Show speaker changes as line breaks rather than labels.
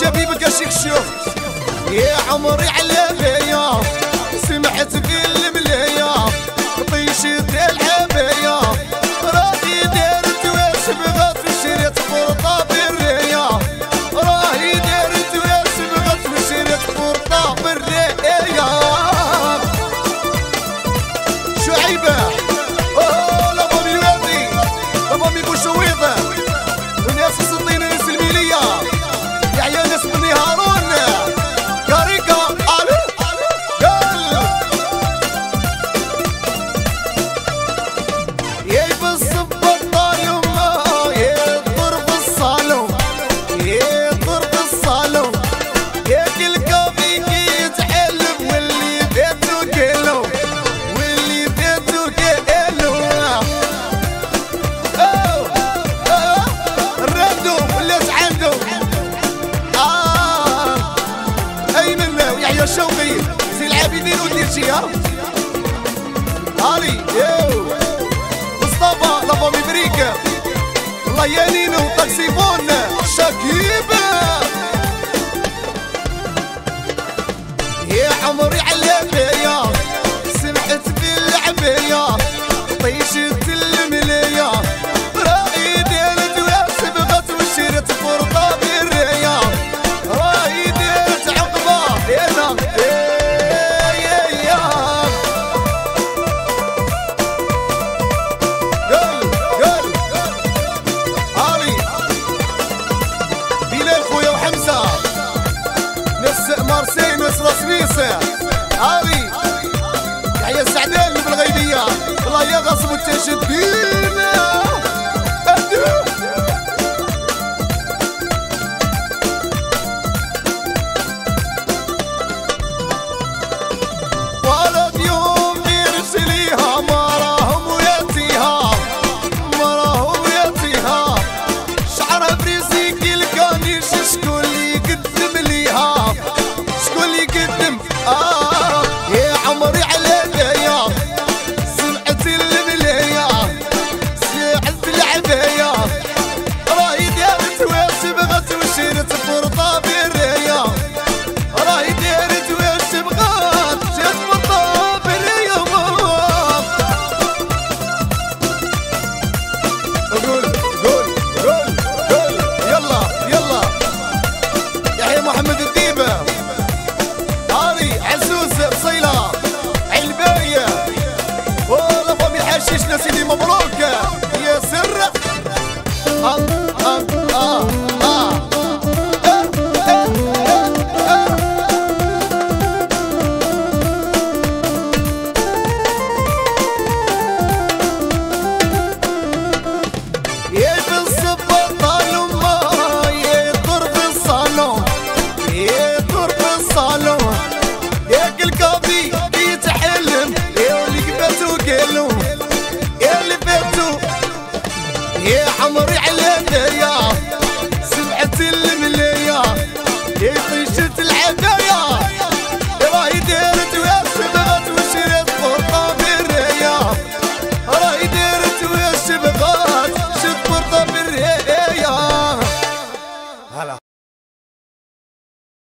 شبيبك الشيخ شوف يا عمري على بيا شوقي سي العابدين ودير جهه علي يو. مصطفى لافامي بريكا الله يانينو طاكسيفون شكيب. يا عمري على علابية سمحت بالعبية طيشت الملية. رأيي ديال دواب سبغت وشرت فرطة النساء هاوي يحيى السعدان بالغيبية. والله يا غصب التشبيه baby.